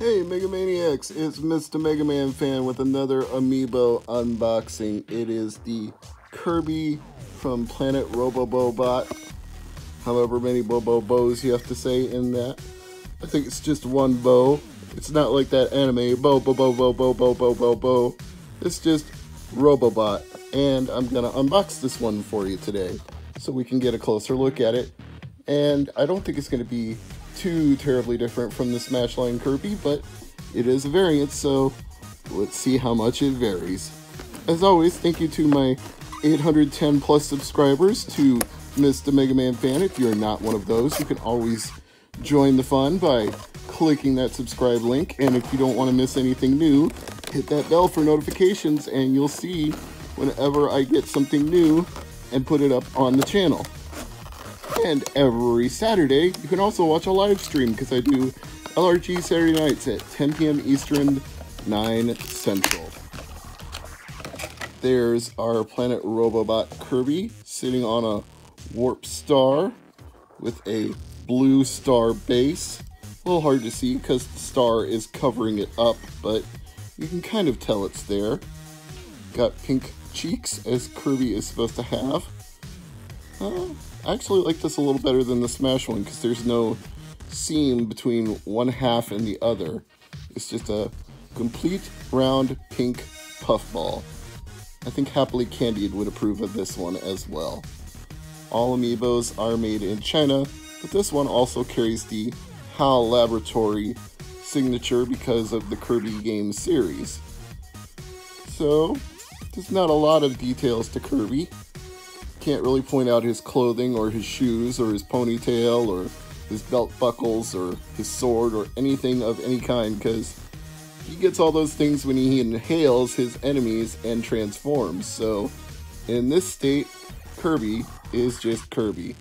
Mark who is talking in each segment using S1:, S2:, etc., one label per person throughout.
S1: Hey Mega Maniacs, it's Mr. Mega Man fan with another amiibo unboxing. It is the Kirby from Planet Robobobot. However many Bobo Bows you have to say in that. I think it's just one bow. It's not like that anime Bo Bo Bo Bo Bo Bo Bo Bo Bo. It's just Robobot. And I'm gonna unbox this one for you today so we can get a closer look at it. And I don't think it's gonna be too terribly different from the Smashline Kirby, but it is a variant, so let's see how much it varies. As always, thank you to my 810 plus subscribers, to Mr. Mega Man fan. If you're not one of those, you can always join the fun by clicking that subscribe link. And if you don't want to miss anything new, hit that bell for notifications and you'll see whenever I get something new and put it up on the channel. And every Saturday, you can also watch a live stream because I do LRG Saturday nights at 10 p.m. Eastern, 9 Central. There's our Planet Robobot Kirby sitting on a warp star with a blue star base. A little hard to see because the star is covering it up, but you can kind of tell it's there. Got pink cheeks as Kirby is supposed to have. Uh, I actually like this a little better than the Smash one because there's no seam between one half and the other. It's just a complete round pink puffball. I think Happily Candied would approve of this one as well. All amiibos are made in China, but this one also carries the HAL Laboratory signature because of the Kirby game series. So, there's not a lot of details to Kirby. Can't really point out his clothing or his shoes or his ponytail or his belt buckles or his sword or anything of any kind because he gets all those things when he inhales his enemies and transforms. So, in this state, Kirby is just Kirby.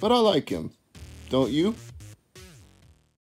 S1: But I like him. Don't you?